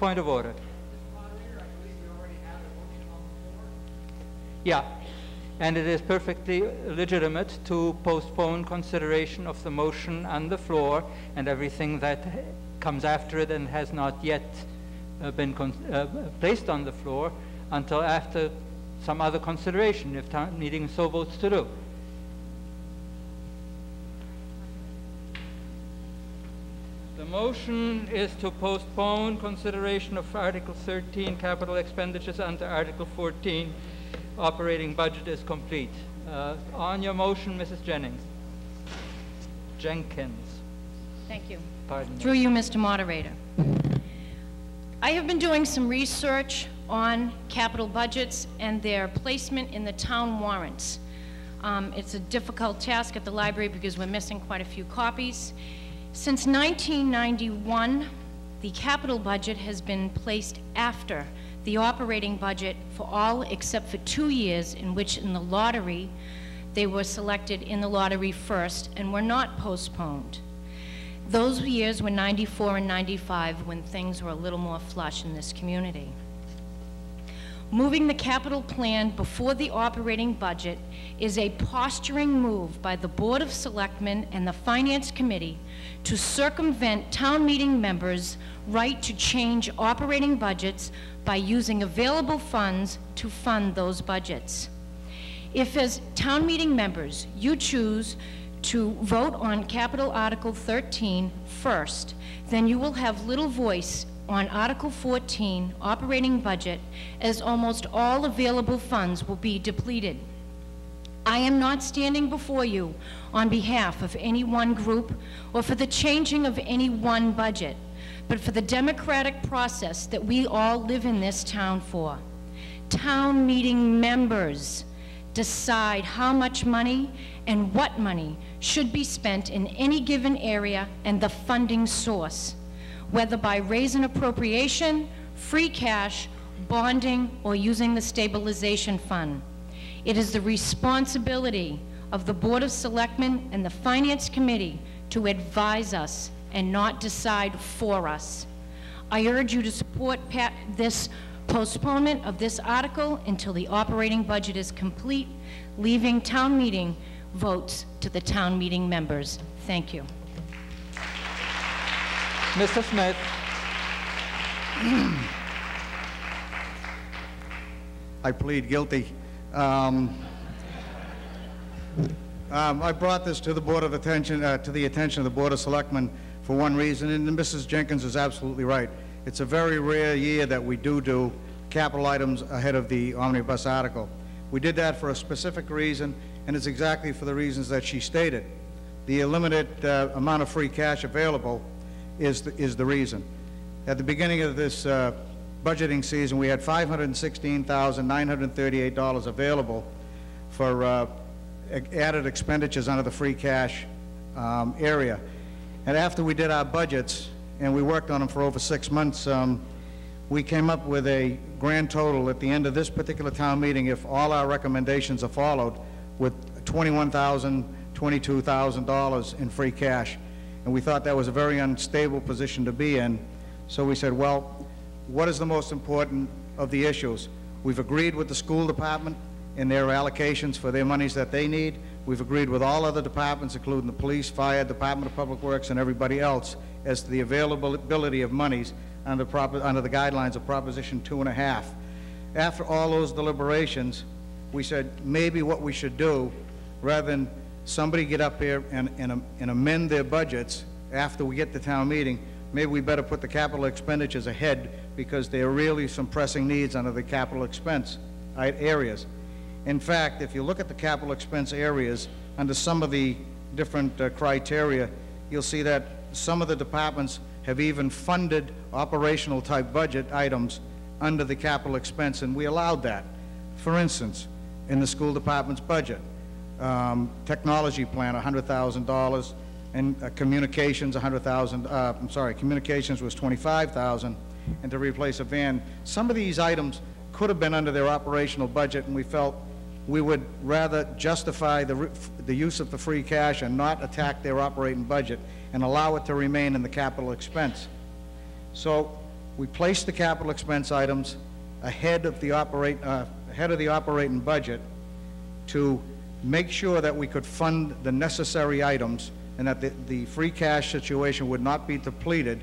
point of order. Yeah, and it is perfectly legitimate to postpone consideration of the motion on the floor and everything that comes after it and has not yet uh, been uh, placed on the floor until after some other consideration, if town meeting so votes to do. Motion is to postpone consideration of Article 13, capital expenditures under Article 14, operating budget is complete. Uh, On your motion, Mrs. Jennings. Jenkins, Thank you. pardon me. Through you, Mr. Moderator. I have been doing some research on capital budgets and their placement in the town warrants. Um, It's a difficult task at the library because we're missing quite a few copies. Since 1991, the capital budget has been placed after the operating budget for all except for two years in which in the lottery, they were selected in the lottery first and were not postponed. Those years were 94 and 95, when things were a little more flush in this community. Moving the capital plan before the operating budget is a posturing move by the Board of Selectmen and the Finance Committee to circumvent town meeting members' right to change operating budgets by using available funds to fund those budgets. If as town meeting members, you choose to vote on capital Article 13 first, then you will have little voice on Article 14, operating budget, as almost all available funds will be depleted. I am not standing before you on behalf of any one group or for the changing of any one budget, but for the democratic process that we all live in this town for. Town meeting members decide how much money and what money should be spent in any given area and the funding source, whether by raising appropriation, free cash, bonding, or using the stabilization fund. It is the responsibility of the Board of Selectmen and the Finance Committee to advise us and not decide for us. I urge you to support this postponement of this article until the operating budget is complete, leaving town meeting votes to the town meeting members. Thank you. Mr. Smith, I plead guilty. Um, um, I brought this to the Board of Attention, uh, to the attention of the Board of Selectmen for one reason, and Mrs. Jenkins is absolutely right. It's a very rare year that we do do capital items ahead of the omnibus article. We did that for a specific reason, and it's exactly for the reasons that she stated. The limited uh, amount of free cash available is, the- is the reason. At the beginning of this uh, budgeting season, we had $516,938 available for uh, added expenditures under the free cash um, area. And after we did our budgets, and we worked on them for over six months, um, we came up with a grand total at the end of this particular town meeting, if all our recommendations are followed, with $21,000, $22,000 in free cash. And we thought that was a very unstable position to be in. So we said, well, what is the most important of the issues? We've agreed with the school department in their allocations for their monies that they need. We've agreed with all other departments, including the police, fire, Department of Public Works, and everybody else, as to the availability of monies under, under the guidelines of Proposition Two and a Half. After all those deliberations, we said maybe what we should do, rather than somebody get up here and, and and amend their budgets after we get to town meeting, maybe we better put the capital expenditures ahead because there are really some pressing needs under the capital expense areas. In fact, if you look at the capital expense areas, under some of the different uh, criteria, you'll see that some of the departments have even funded operational-type budget items under the capital expense, and we allowed that. For instance, in the school department's budget, um, technology plan, $100,000, and uh, communications, 100,000, uh, I'm sorry, communications was 25,000, and to replace a van. Some of these items could have been under their operational budget, and we felt we would rather justify the, the use of the free cash and not attack their operating budget and allow it to remain in the capital expense. So we placed the capital expense items ahead of the operate, uh, ahead of the operating budget to make sure that we could fund the necessary items and that the, the free cash situation would not be depleted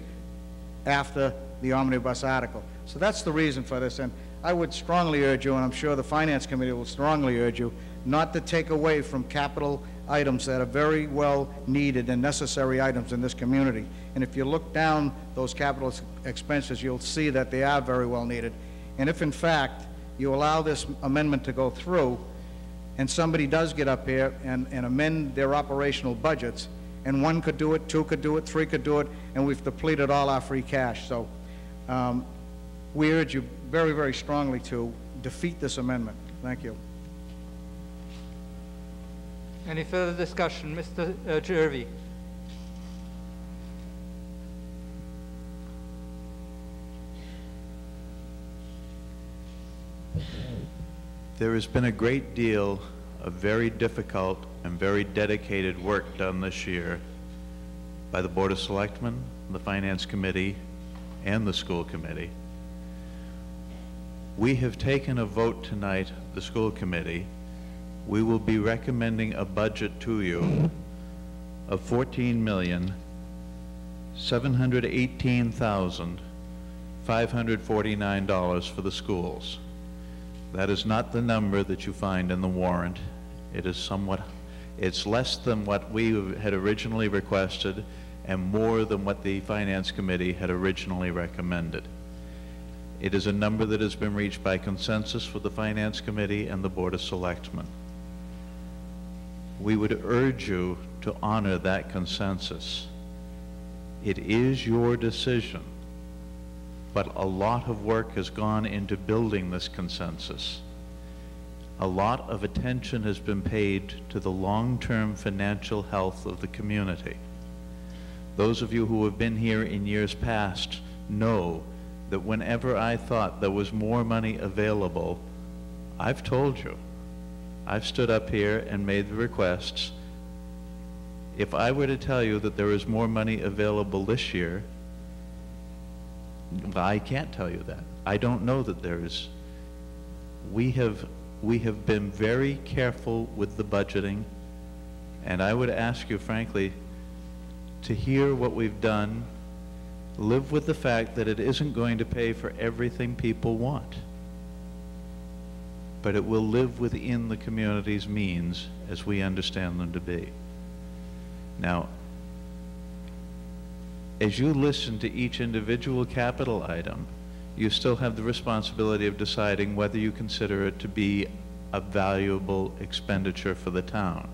after the omnibus article. So that's the reason for this, and I would strongly urge you, and I'm sure the Finance Committee will strongly urge you, not to take away from capital items that are very well needed and necessary items in this community. And if you look down those capital expenses, you'll see that they are very well needed. And if in fact you allow this amendment to go through, and somebody does get up here and, and amend their operational budgets, and one could do it, two could do it, three could do it, and we've depleted all our free cash. So um, we urge you very, very strongly to defeat this amendment. Thank you. Any further discussion? Mr. uh, Jervy? There has been a great deal of very difficult and very dedicated work done this year by the Board of Selectmen, the Finance Committee, and the School Committee. We have taken a vote tonight, the School Committee. We will be recommending a budget to you of fourteen million, seven hundred eighteen thousand, five hundred forty-nine dollars for the schools. That is not the number that you find in the warrant. It is somewhat, it's less than what we had originally requested and more than what the Finance Committee had originally recommended. It is a number that has been reached by consensus for the Finance Committee and the Board of Selectmen. We would urge you to honor that consensus. It is your decision but a lot of work has gone into building this consensus. A lot of attention has been paid to the long-term financial health of the community. Those of you who have been here in years past know that whenever I thought there was more money available, I've told you, I've stood up here and made the requests. If I were to tell you that there is more money available this year, I can't tell you that. I don't know that there is. We have, we have been very careful with the budgeting, and I would ask you frankly to hear what we've done, live with the fact that it isn't going to pay for everything people want, but it will live within the community's means as we understand them to be. Now, as you listen to each individual capital item, you still have the responsibility of deciding whether you consider it to be a valuable expenditure for the town.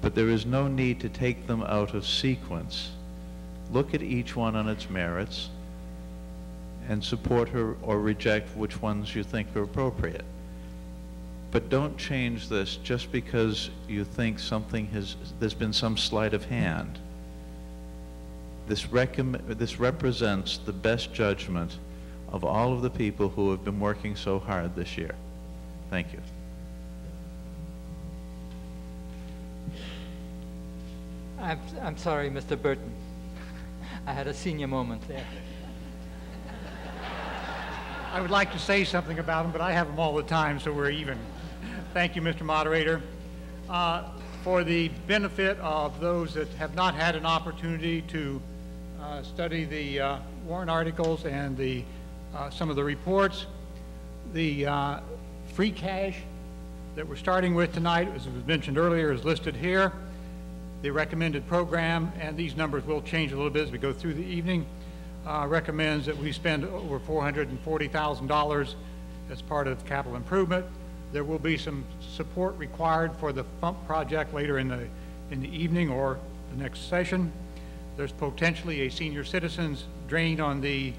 But there is no need to take them out of sequence. Look at each one on its merits and support her or reject which ones you think are appropriate. But don't change this just because you think something has, there's been some sleight of hand. This, this represents the best judgment of all of the people who have been working so hard this year. Thank you. I'm, I'm sorry, Mr. Burton. I had a senior moment there. I would like to say something about them, but I have them all the time, so we're even. Thank you, Mr. Moderator. Uh, for the benefit of those that have not had an opportunity to uh, study the uh, warrant articles and the, uh, some of the reports. The uh, free cash that we're starting with tonight, as was mentioned earlier, is listed here. The recommended program, and these numbers will change a little bit as we go through the evening, recommends that we spend over $440,000 as part of capital improvement. There will be some support required for the FUMP project later in the, in the evening or the next session. There's potentially a senior citizens drain on the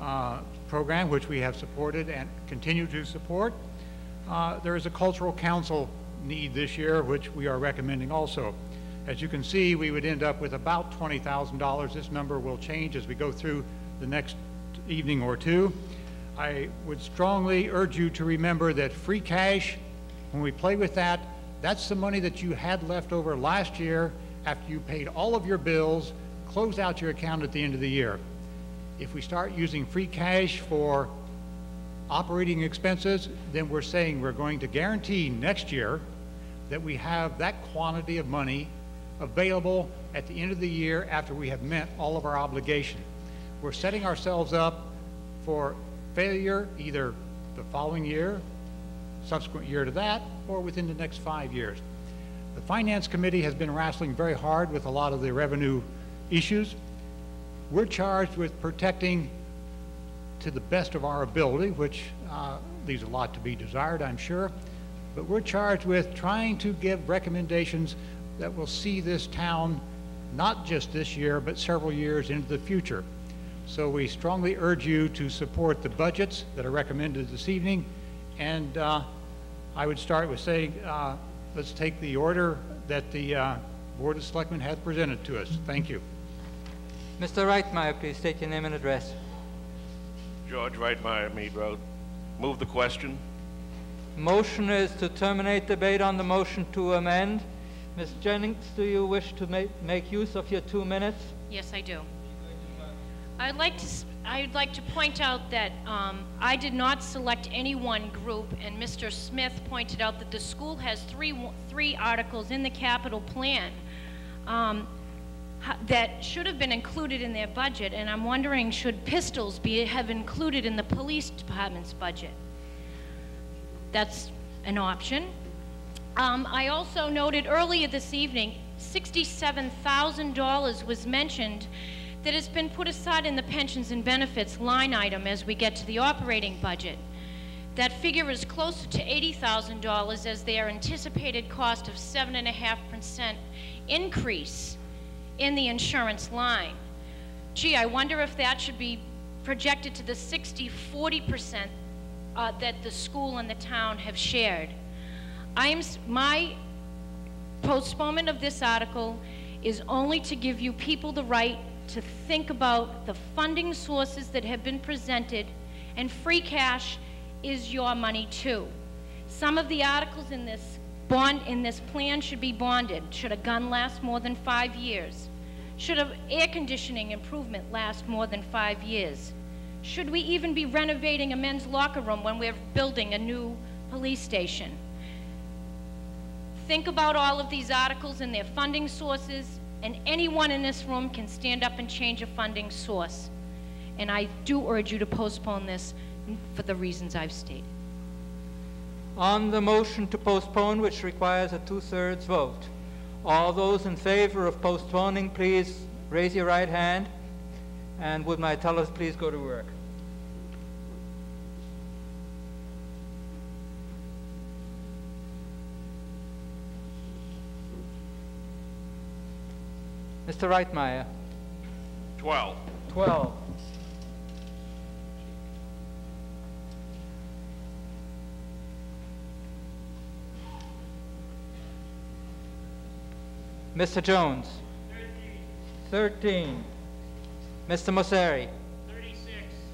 uh, program, which we have supported and continue to support. Uh, there is a cultural council need this year, which we are recommending also. As you can see, we would end up with about $20,000. This number will change as we go through the next evening or two. I would strongly urge you to remember that free cash, when we play with that, that's the money that you had left over last year after you paid all of your bills close out your account at the end of the year. If we start using free cash for operating expenses, then we're saying we're going to guarantee next year that we have that quantity of money available at the end of the year after we have met all of our obligation. We're setting ourselves up for failure either the following year, subsequent year to that, or within the next five years. The Finance Committee has been wrestling very hard with a lot of the revenue issues. We're charged with protecting to the best of our ability, which uh, leaves a lot to be desired, I'm sure. But we're charged with trying to give recommendations that will see this town, not just this year, but several years into the future. So we strongly urge you to support the budgets that are recommended this evening. And uh, I would start with saying, uh, let's take the order that the uh, Board of Selectmen has presented to us. Thank you. Mr. Reitmeyer, please state your name and address. George Reitmeyer, Mead Road. Move the question. Motion is to terminate debate on the motion to amend. Ms. Jennings, do you wish to make, make use of your two minutes? Yes, I do. I'd like to, s- I'd like to point out that um, I did not select any one group, and Mr. Smith pointed out that the school has three, three articles in the capital plan um, ho- that should have been included in their budget, and I'm wondering, should pistols be, have included in the police department's budget? That's an option. Um, I also noted earlier this evening, $67,000 was mentioned that has been put aside in the pensions and benefits line item as we get to the operating budget. That figure is closer to $80,000 as their anticipated cost of 7.5% increase in the insurance line. Gee, I wonder if that should be projected to the 60 40% uh, that the school and the town have shared. I am, my postponement of this article is only to give you people the right to think about the funding sources that have been presented, and free cash is your money too. Some of the articles in this bond, in this plan should be bonded. Should a gun last more than five years? Should an air conditioning improvement last more than five years? Should we even be renovating a men's locker room when we're building a new police station? Think about all of these articles and their funding sources, and anyone in this room can stand up and change a funding source. And I do urge you to postpone this for the reasons I've stated. On the motion to postpone, which requires a two-thirds vote, all those in favor of postponing, please raise your right hand. And would my tellers please go to work? Mr. Reitmeyer, 12. 12. Mr. Jones? 13. Mr. Mosseri? 36.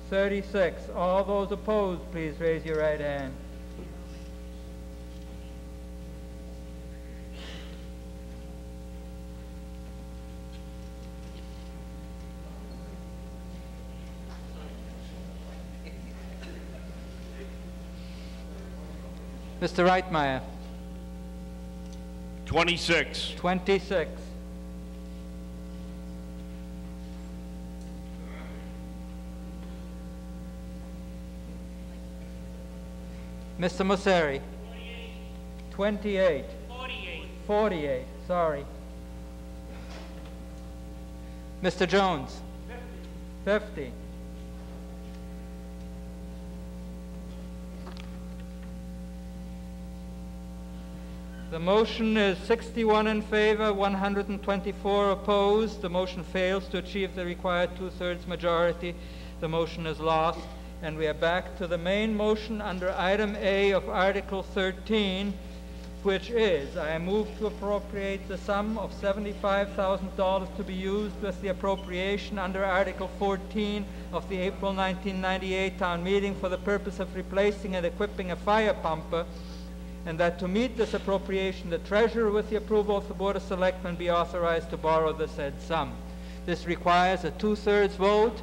36. All those opposed, please raise your right hand. Mr. Reitmeyer? 26. 26. Mr. Mosseri? 28. 48. 48, sorry. Mr. Jones? 50. 50. The motion is 61 in favor, 124 opposed. The motion fails to achieve the required two-thirds majority. The motion is lost. And we are back to the main motion under item A of Article 13, which is, I move to appropriate the sum of $75,000 to be used with the appropriation under Article 14 of the April 1998 town meeting for the purpose of replacing and equipping a fire pumper and that to meet this appropriation, the treasurer, with the approval of the Board of Selectmen, be authorized to borrow the said sum. This requires a two-thirds vote,